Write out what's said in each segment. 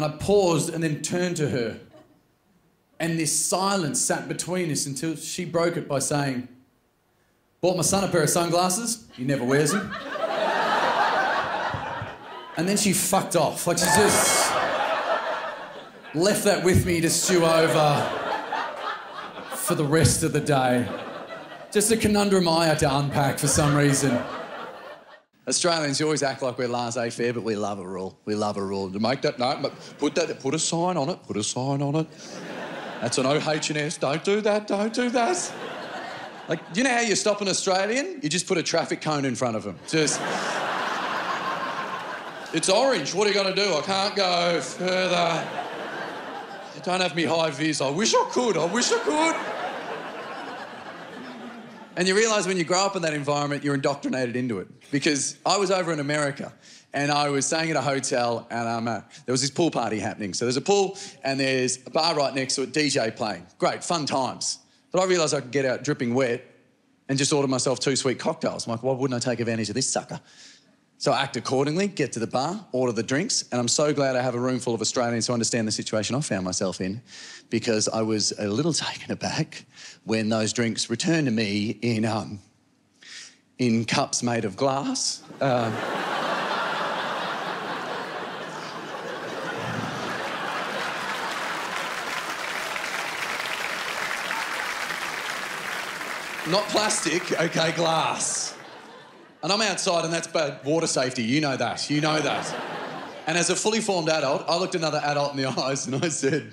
And I paused and then turned to her. And this silence sat between us until she broke it by saying, Bought my son a pair of sunglasses. He never wears them. and then she fucked off. Like she just left that with me to stew over for the rest of the day. Just a conundrum I had to unpack for some reason. Australians, you always act like we're laissez-faire, but we love a rule. We love a rule. To make that note, but put that, put a sign on it. Put a sign on it. That's an OH&S. Don't do that. Don't do that. Like, do you know how you stop an Australian? You just put a traffic cone in front of them. Just. it's orange. What are you going to do? I can't go further. I don't have me high vis. I wish I could. I wish I could. And you realise when you grow up in that environment, you're indoctrinated into it. Because I was over in America and I was staying at a hotel and um, uh, there was this pool party happening. So there's a pool and there's a bar right next to it, DJ playing. Great, fun times. But I realised I could get out dripping wet and just order myself two sweet cocktails. I'm like, why wouldn't I take advantage of this sucker? So act accordingly, get to the bar, order the drinks, and I'm so glad I have a room full of Australians who understand the situation I found myself in because I was a little taken aback when those drinks returned to me in, um, in cups made of glass. Uh, not plastic, okay, glass. And I'm outside, and that's bad water safety. You know that. You know that. And as a fully formed adult, I looked another adult in the eyes and I said,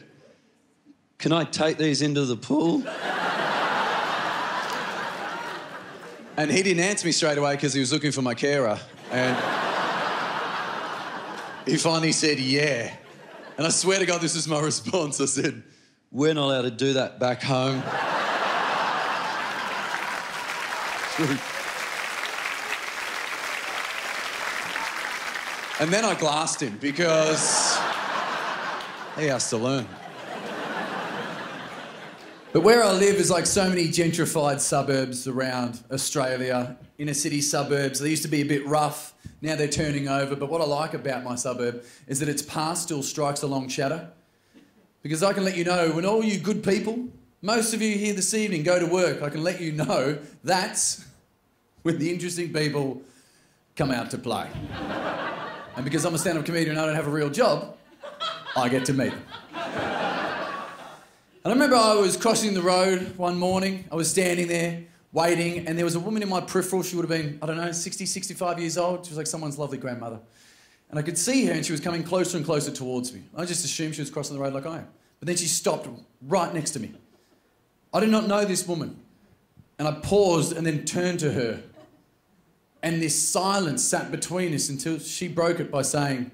Can I take these into the pool? and he didn't answer me straight away because he was looking for my carer. And he finally said, Yeah. And I swear to God, this is my response. I said, We're not allowed to do that back home. And then I glassed him because he has to learn. But where I live is like so many gentrified suburbs around Australia, inner city suburbs. They used to be a bit rough, now they're turning over. But what I like about my suburb is that its past still strikes a long shadow. Because I can let you know, when all you good people, most of you here this evening go to work, I can let you know that's when the interesting people come out to play. And because I'm a stand up comedian and I don't have a real job, I get to meet them. And I remember I was crossing the road one morning, I was standing there waiting, and there was a woman in my peripheral. She would have been, I don't know, 60, 65 years old. She was like someone's lovely grandmother. And I could see her, and she was coming closer and closer towards me. I just assumed she was crossing the road like I am. But then she stopped right next to me. I did not know this woman. And I paused and then turned to her and this silence sat between us until she broke it by saying,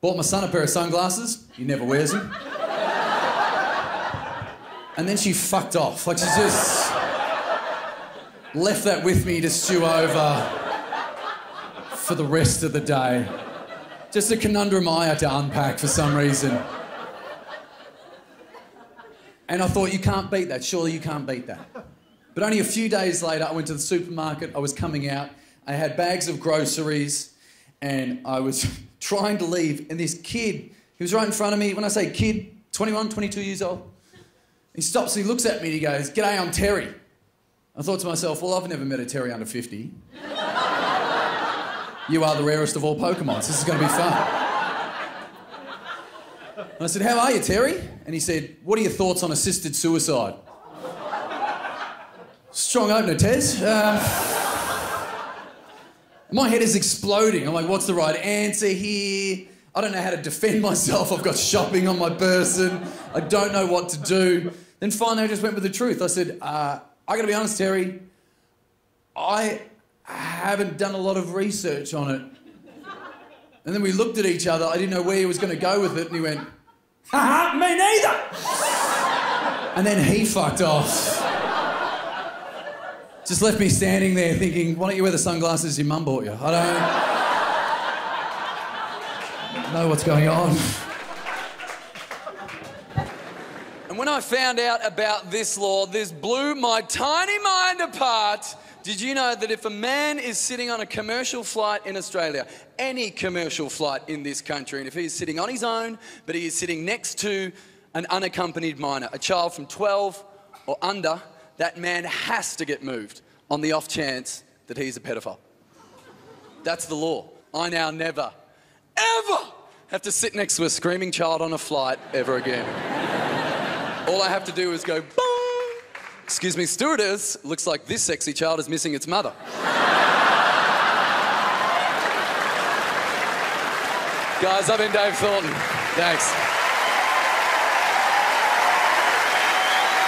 Bought my son a pair of sunglasses. He never wears them. and then she fucked off. Like she just left that with me to stew over for the rest of the day. Just a conundrum I had to unpack for some reason. And I thought, you can't beat that. Surely you can't beat that. But only a few days later, I went to the supermarket, I was coming out, I had bags of groceries, and I was trying to leave. And this kid, he was right in front of me. When I say kid, 21, 22 years old, he stops, he looks at me, and he goes, G'day, I'm Terry. I thought to myself, well, I've never met a Terry under 50. you are the rarest of all Pokemons. This is going to be fun. And I said, How are you, Terry? And he said, What are your thoughts on assisted suicide? Strong opener, Tez. Uh, my head is exploding. I'm like, what's the right answer here? I don't know how to defend myself. I've got shopping on my person. I don't know what to do. Then finally, I just went with the truth. I said, uh, I gotta be honest, Terry, I haven't done a lot of research on it. And then we looked at each other. I didn't know where he was gonna go with it, and he went, ha me neither. And then he fucked off. Just left me standing there thinking, why don't you wear the sunglasses your mum bought you? I don't know what's going on. And when I found out about this law, this blew my tiny mind apart Did you know that if a man is sitting on a commercial flight in Australia, any commercial flight in this country, and if he's sitting on his own, but he is sitting next to an unaccompanied minor, a child from 12 or under, that man has to get moved on the off chance that he's a pedophile. That's the law. I now never, ever have to sit next to a screaming child on a flight ever again. All I have to do is go, boom. Excuse me, stewardess, looks like this sexy child is missing its mother. Guys, I've been Dave Thornton. Thanks.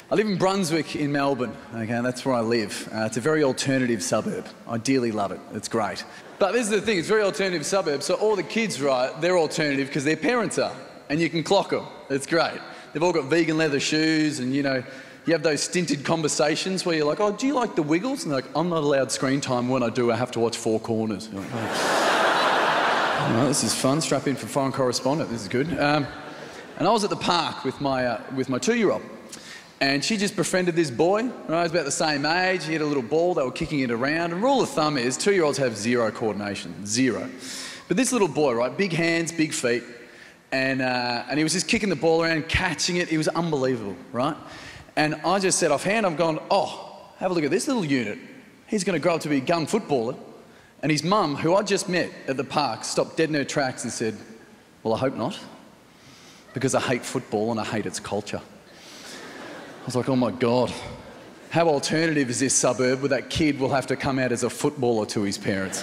I live in Brunswick in Melbourne, okay, that's where I live. Uh, it's a very alternative suburb. I dearly love it, it's great. But this is the thing, it's a very alternative suburb, so all the kids, right, they're alternative because their parents are, and you can clock them. It's great. They've all got vegan leather shoes, and you know, you have those stinted conversations where you're like, oh, do you like the Wiggles? And they're like, I'm not allowed screen time. When I do, I have to watch Four Corners. Like, oh. this is fun. Strap in for foreign correspondent. This is good. Um, and I was at the park with my, uh, with my two-year-old. And she just befriended this boy, right? He was about the same age. He had a little ball, they were kicking it around. And rule of thumb is two year olds have zero coordination, zero. But this little boy, right? Big hands, big feet. And, uh, and he was just kicking the ball around, catching it. It was unbelievable, right? And I just said offhand, I'm going, oh, have a look at this little unit. He's going to grow up to be a gun footballer. And his mum, who I just met at the park, stopped dead in her tracks and said, well, I hope not. Because I hate football and I hate its culture. I was like, oh my God. How alternative is this suburb where that kid will have to come out as a footballer to his parents?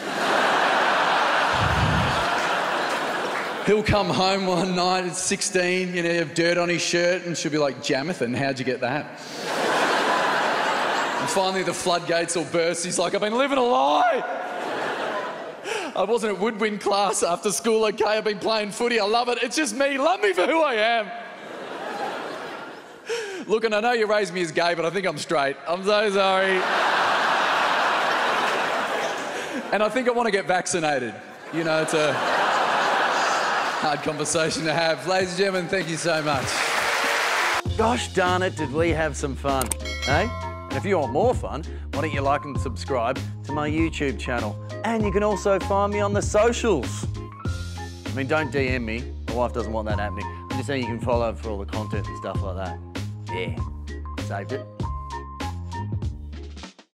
He'll come home one night at 16, you know, have dirt on his shirt, and she'll be like, Jamathan, how'd you get that? and finally the floodgates will burst. He's like, I've been living a lie. I wasn't at woodwind class after school, okay? I've been playing footy. I love it. It's just me. Love me for who I am. Look, and I know you raised me as gay, but I think I'm straight. I'm so sorry. and I think I want to get vaccinated. You know, it's a hard conversation to have. Ladies and gentlemen, thank you so much. Gosh darn it, did we have some fun, eh? And if you want more fun, why don't you like and subscribe to my YouTube channel? And you can also find me on the socials. I mean, don't DM me. My wife doesn't want that happening. I'm just saying you can follow for all the content and stuff like that. Yeah, saved it.